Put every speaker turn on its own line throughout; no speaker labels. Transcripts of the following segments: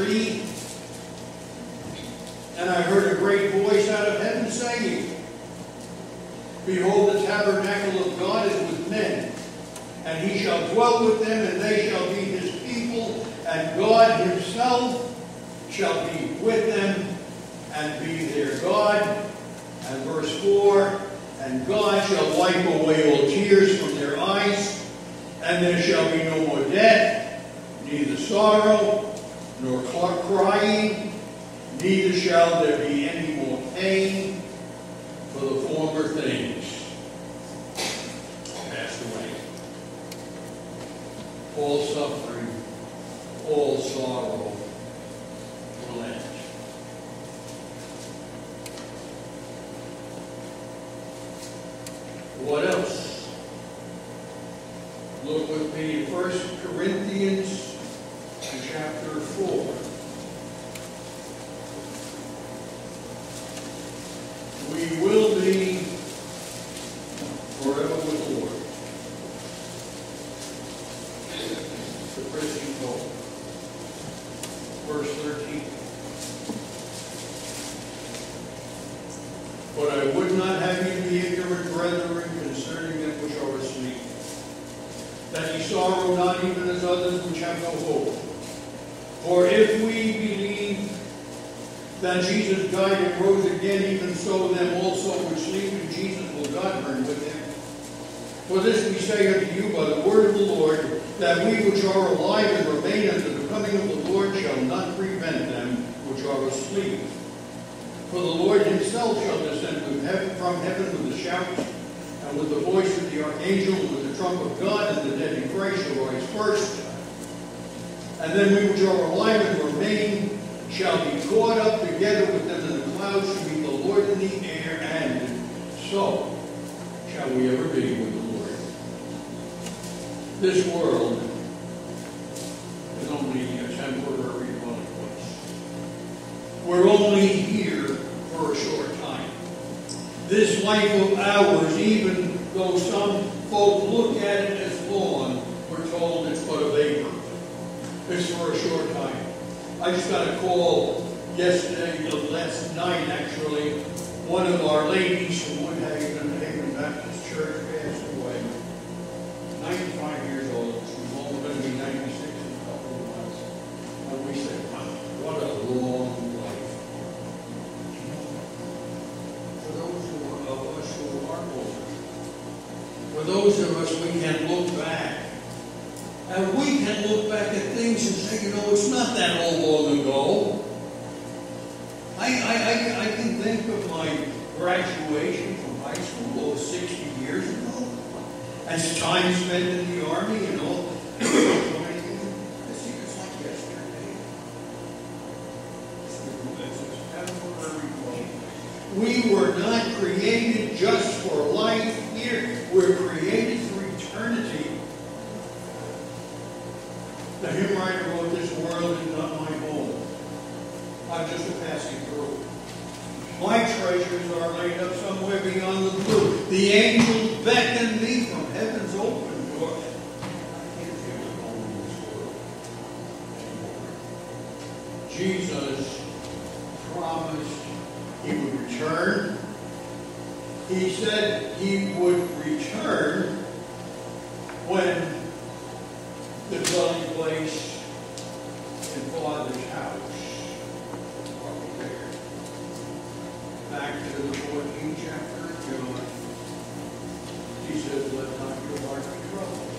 3. And I heard a great voice out of heaven saying, Behold, the tabernacle of God is with men, and he shall dwell with them, and they shall be his people, and God himself shall be with them and be their God. And verse 4 And God shall wipe away all tears from their eyes, and there shall be no more death, neither sorrow, nor crying, neither shall there be any more pain, for the former things passed away. All suffering, all sorrow will end. What else? Look with me in 1 Corinthians chapter 4. We will be forever with the Lord. The Christian hope. Verse 13. But I would not have you be ignorant, brethren, concerning them which are asleep, that ye sorrow not even as others which have no hope. For if we believe that Jesus died and rose again, even so them also which sleep in Jesus will God bring with him. For this we say unto you by the word of the Lord, that we which are alive and remain unto the coming of the Lord shall not prevent them which are asleep. For the Lord himself shall descend from heaven, from heaven with a shout, and with the voice of the archangel, and with the trump of God, and the dead in Christ shall rise first. And then we which are alive and remain shall be caught up together with them in the clouds to meet the Lord in the air, and so shall we ever be with. This world is only a temporary dwelling place. We're only here for a short time. This life of ours, even though some folk look at it as long, we're told it's but a vapor. It's for a short time. I just got a call yesterday, last night actually. One of our ladies from Woodhaven, Haven Baptist Church passed those of us, we can look back and we can look back at things and say, you know, it's not that all long ago. I, I, I, I can think of my graduation from high school over 60 years ago. As time spent in the Army and all. Are laid up somewhere beyond the blue. The angels beckon me from heaven's open door. Jesus promised he would return. He said he would return when the dwelling place in Father's house Back to the 14th chapter of John. He says, Let not your heart be troubled.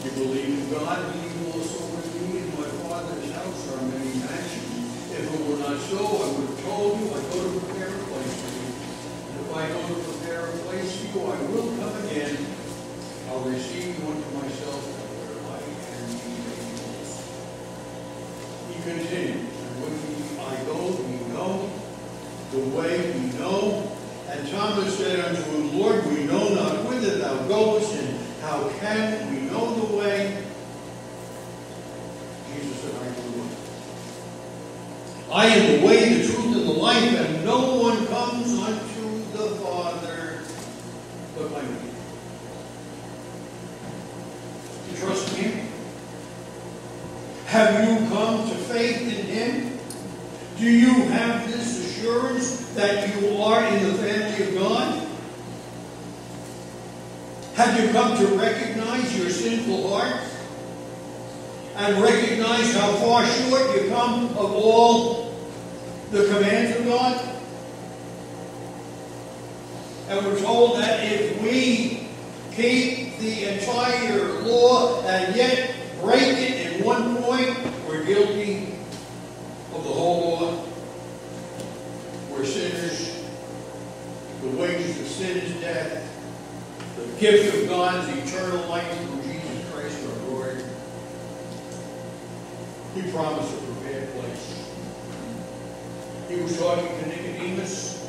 You believe in God, believe also in me. In my Father's house are many mansions. If it were not so, I would have told you, I go to prepare a place for you. And if I go to prepare a place for you, I will come again. I'll receive you unto myself, where I am. He continues, and when I go, the way we know. And Thomas said unto him, Lord, we know not whither thou goest, and how can we know the way? Jesus said, I am the way. I am the way, the truth, and the life, and no one comes unto the Father but by me. You trust me? Have you come to faith? faith in Him? Do you have this assurance that you are in the family of God? Have you come to recognize your sinful heart? And recognize how far short you come of all the commands of God? And we're told that if we keep the entire law and yet break it in one point, we're guilty of the whole law. We're sinners. The wages of sin is death. The gift of God is eternal life through Jesus Christ our Lord. He promised a prepared place. He was talking to Nicodemus.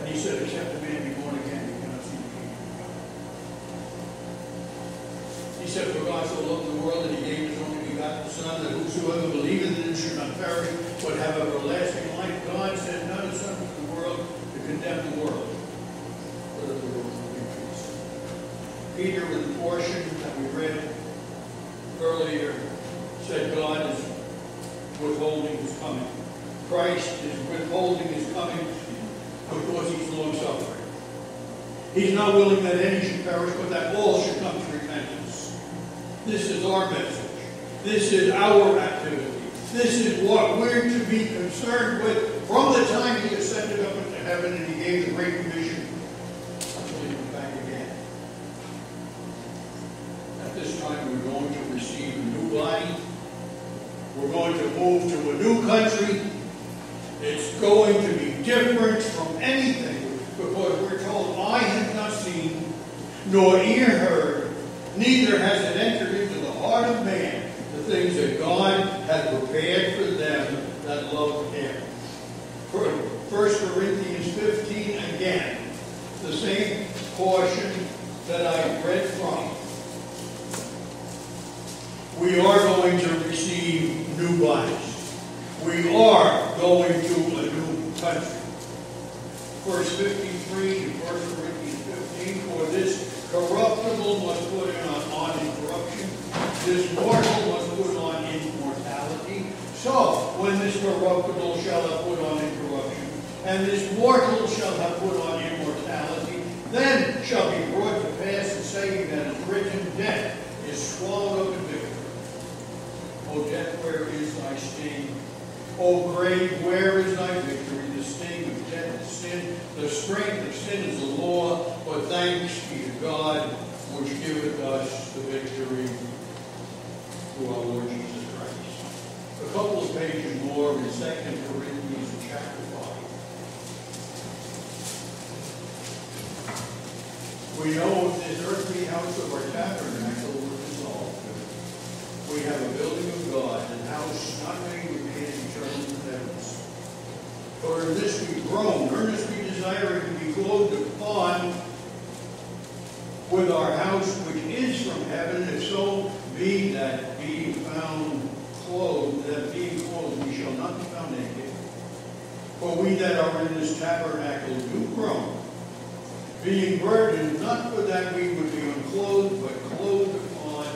And he said, except a man be born again, he cannot see the kingdom of God. He said, for God so loved the world that he gave his only begotten Son, that whosoever believeth in him should not perish, but have everlasting life. God sent not his Son into the world to condemn the world, but that the world would be peace. Peter, with the portion that we read earlier, said God is withholding his coming. Christ is withholding his coming because he's long suffering. He's not willing that any should perish, but that all should come to repentance. This is our message. This is our activity. This is what we're to be concerned with from the time he ascended up into heaven and he gave the great commission until he comes back again. At this time, we're going to receive a new body. We're going to move to a new country. It's going to be different from anything because we're told, I have not seen, nor ear heard, neither has it entered into the heart of man things that God had prepared for them that love Him. 1 Corinthians 15 again, the same portion that I read from. We are going to receive new bodies. We are going to a new country. Verse 53 to 1 Corinthians 15, for this corruptible must put on, on incorruption, this mortal must put on immortality. So, when this corruptible shall have put on incorruption, and this mortal shall have put on immortality, then shall be brought to pass the saying that is written, death is swallowed up in victory. O death, where is thy sting? O grave, where is thy victory? The sting of death is sin, the strength of sin is the law, but thanks be to God, which giveth us the victory through our Lord Jesus Christ. A more in 2 Corinthians chapter 5. We know this earthly house of our tabernacle was dissolved. We have a building of God, an house not made with hands eternal in heavens. For in this we groan, earnestly desiring to be clothed upon with our house which is from heaven, if so be that being found clothed, that being clothed we shall not be found naked. For we that are in this tabernacle do groan, being burdened, not for that we would be unclothed, but clothed upon.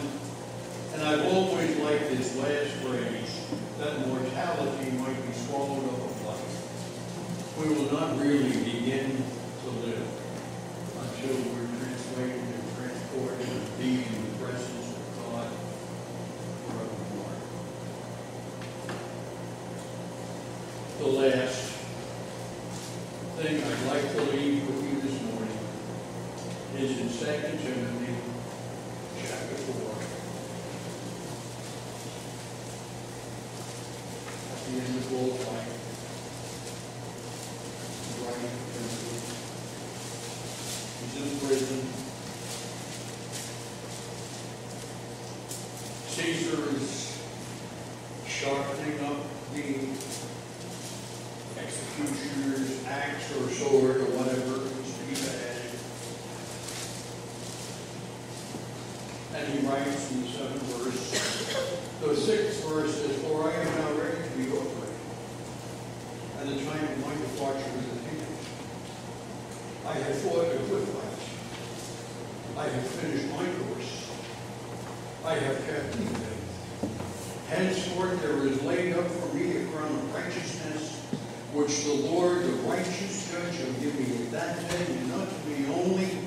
And I've always liked this last phrase, that mortality might be swallowed up of life. We will not really begin to live until we're translated and transported and be in the presence of God forevermore. The last thing I'd like to leave with you this morning is in 2 Timothy chapter 4. At the end of life, he's writing to Timothy. He's in prison. Caesar is sharpening up the executioner's axe or sword or whatever to be. And he writes in the seventh verse, the sixth verse says, For I am now ready to be offered, and the time of my departure is at hand. I have fought a good fight. I have finished my course. I have kept thee faith. Henceforth there is laid up for me a crown of righteousness, which the Lord, the righteous judge, shall give me at that day, and not to me only,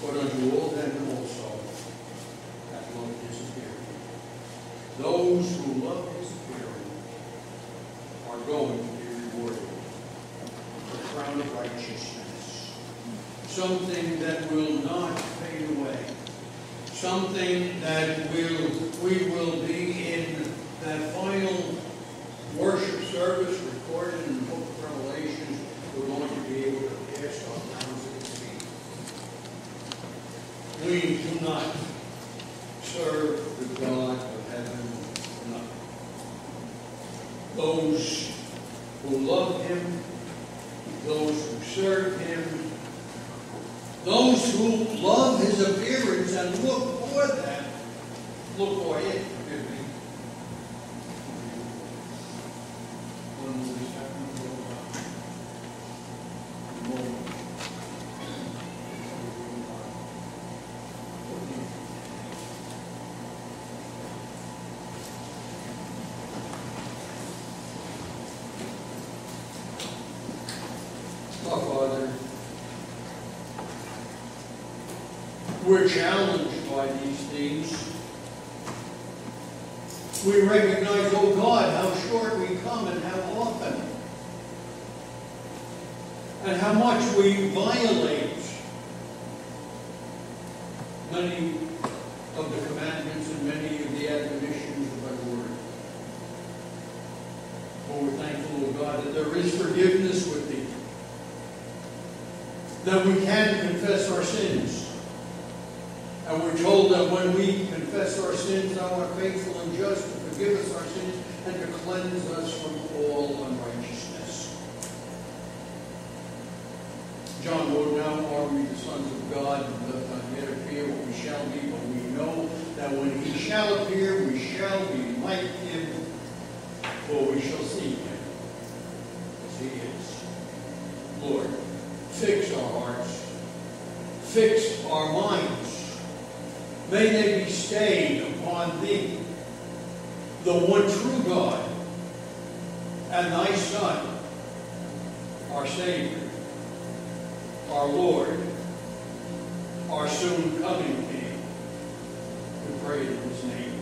but unto all them also that love his appearing. Those who love his appearing are going to be rewarded with the crown of righteousness. Something that will not fade away. Something that will, we will be in that final worship service recorded in the book of Revelation. We're going to be able to our crowns at his feet. We do not serve the God of heaven nothing. Those who love him, those who serve him, those who love his appearance and look for that, look for it, forgive me. When will this happen? Moment. Our Father, we're challenged by these things. We recognize, oh God, how short we come and how often. And how much we violate many of the commandments and many of the admonitions of thy word. But we're thankful, oh God, that there is forgiveness with thee. That we can confess our sins. And we're told that when we confess our sins, thou art faithful and just to forgive us our sins and to cleanse us from all unrighteousness. John wrote, Now are we the sons of God, and doth not yet appear what we shall be, but we know that when he shall appear, we shall be like him, for we shall see him as he is. Lord, fix our hearts, fix our minds. May they be stayed upon thee, the one true God, and thy Son, our Savior, our Lord, our soon coming King. We pray in his name.